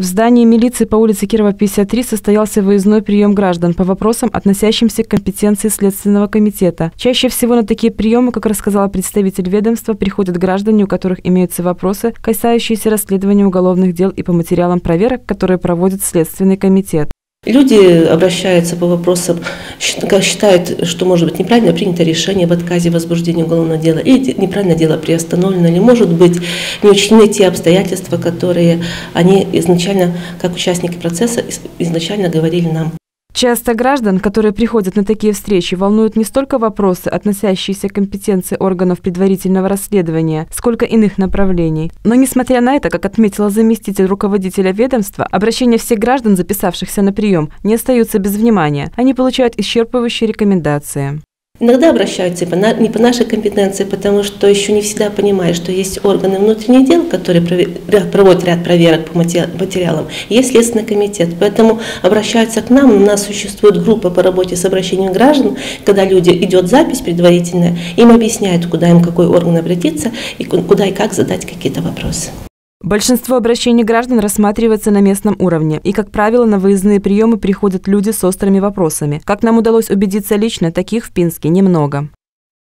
В здании милиции по улице Кирова, 53 состоялся выездной прием граждан по вопросам, относящимся к компетенции Следственного комитета. Чаще всего на такие приемы, как рассказала представитель ведомства, приходят граждане, у которых имеются вопросы, касающиеся расследования уголовных дел и по материалам проверок, которые проводит Следственный комитет. Люди обращаются по вопросам, считают, что может быть неправильно принято решение об отказе в возбуждении уголовного дела, или неправильно дело приостановлено, или может быть не учтены те обстоятельства, которые они изначально, как участники процесса, изначально говорили нам. Часто граждан, которые приходят на такие встречи, волнуют не столько вопросы, относящиеся к компетенции органов предварительного расследования, сколько иных направлений. Но несмотря на это, как отметила заместитель руководителя ведомства, обращения всех граждан, записавшихся на прием, не остаются без внимания. Они получают исчерпывающие рекомендации. Иногда обращаются не по нашей компетенции, потому что еще не всегда понимают, что есть органы внутренних дел, которые проводят ряд проверок по материалам, есть Следственный комитет. Поэтому обращаются к нам, у нас существует группа по работе с обращением граждан, когда люди идет запись предварительная, им объясняют, куда им какой орган обратиться и куда и как задать какие-то вопросы. Большинство обращений граждан рассматривается на местном уровне, и, как правило, на выездные приемы приходят люди с острыми вопросами. Как нам удалось убедиться лично, таких в Пинске немного.